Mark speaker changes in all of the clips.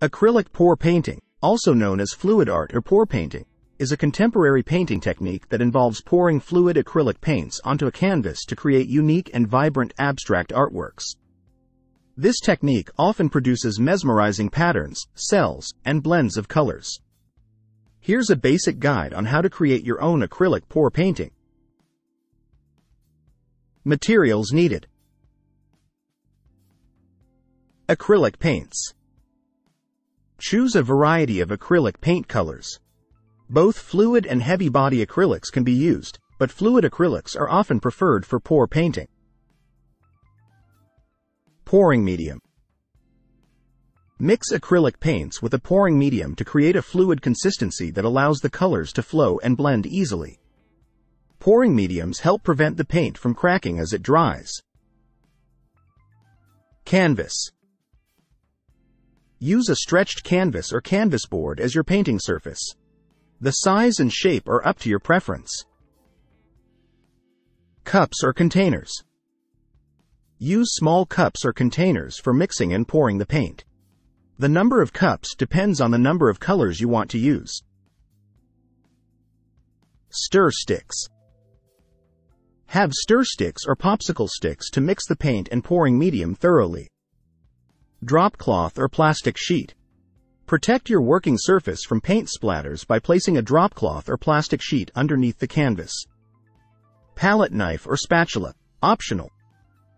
Speaker 1: Acrylic pour painting, also known as fluid art or pour painting, is a contemporary painting technique that involves pouring fluid acrylic paints onto a canvas to create unique and vibrant abstract artworks. This technique often produces mesmerizing patterns, cells, and blends of colors. Here's a basic guide on how to create your own acrylic pour painting. Materials needed. Acrylic paints. Choose a variety of acrylic paint colors. Both fluid and heavy body acrylics can be used, but fluid acrylics are often preferred for pour painting. Pouring medium. Mix acrylic paints with a pouring medium to create a fluid consistency that allows the colors to flow and blend easily. Pouring mediums help prevent the paint from cracking as it dries. Canvas. Use a stretched canvas or canvas board as your painting surface. The size and shape are up to your preference. Cups or containers. Use small cups or containers for mixing and pouring the paint. The number of cups depends on the number of colors you want to use. Stir sticks. Have stir sticks or popsicle sticks to mix the paint and pouring medium thoroughly. Drop cloth or plastic sheet. Protect your working surface from paint splatters by placing a drop cloth or plastic sheet underneath the canvas. Palette knife or spatula, optional.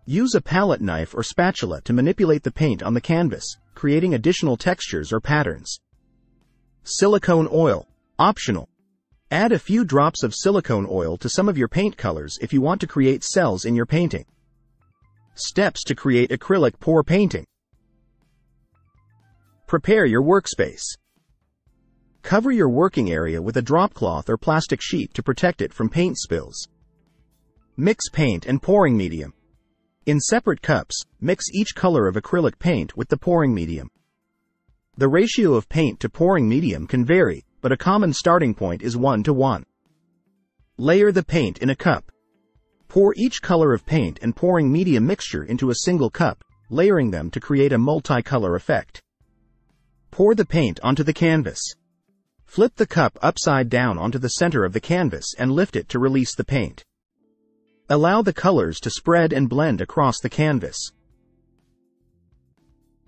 Speaker 1: Use a palette knife or spatula to manipulate the paint on the canvas, creating additional textures or patterns. Silicone oil, optional. Add a few drops of silicone oil to some of your paint colors if you want to create cells in your painting. Steps to create acrylic pour painting. Prepare your workspace. Cover your working area with a drop cloth or plastic sheet to protect it from paint spills. Mix paint and pouring medium. In separate cups, mix each color of acrylic paint with the pouring medium. The ratio of paint to pouring medium can vary, but a common starting point is 1 to 1. Layer the paint in a cup. Pour each color of paint and pouring medium mixture into a single cup, layering them to create a multicolor effect. Pour the paint onto the canvas. Flip the cup upside down onto the center of the canvas and lift it to release the paint. Allow the colors to spread and blend across the canvas.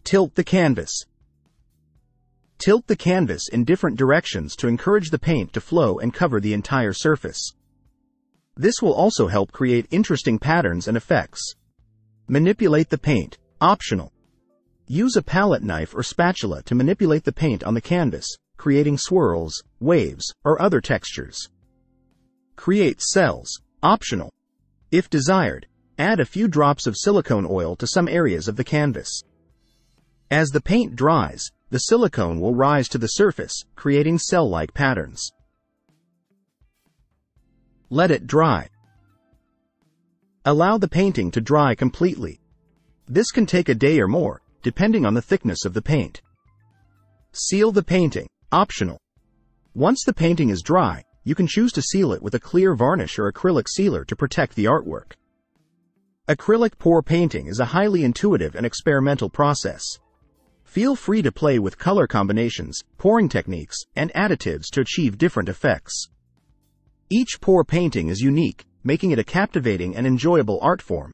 Speaker 1: Tilt the canvas. Tilt the canvas in different directions to encourage the paint to flow and cover the entire surface. This will also help create interesting patterns and effects. Manipulate the paint, optional. Use a palette knife or spatula to manipulate the paint on the canvas, creating swirls, waves, or other textures. Create cells, optional. If desired, add a few drops of silicone oil to some areas of the canvas. As the paint dries, the silicone will rise to the surface, creating cell-like patterns. Let it dry. Allow the painting to dry completely. This can take a day or more, depending on the thickness of the paint. Seal the painting, optional. Once the painting is dry, you can choose to seal it with a clear varnish or acrylic sealer to protect the artwork. Acrylic pour painting is a highly intuitive and experimental process. Feel free to play with color combinations, pouring techniques, and additives to achieve different effects. Each pour painting is unique, making it a captivating and enjoyable art form.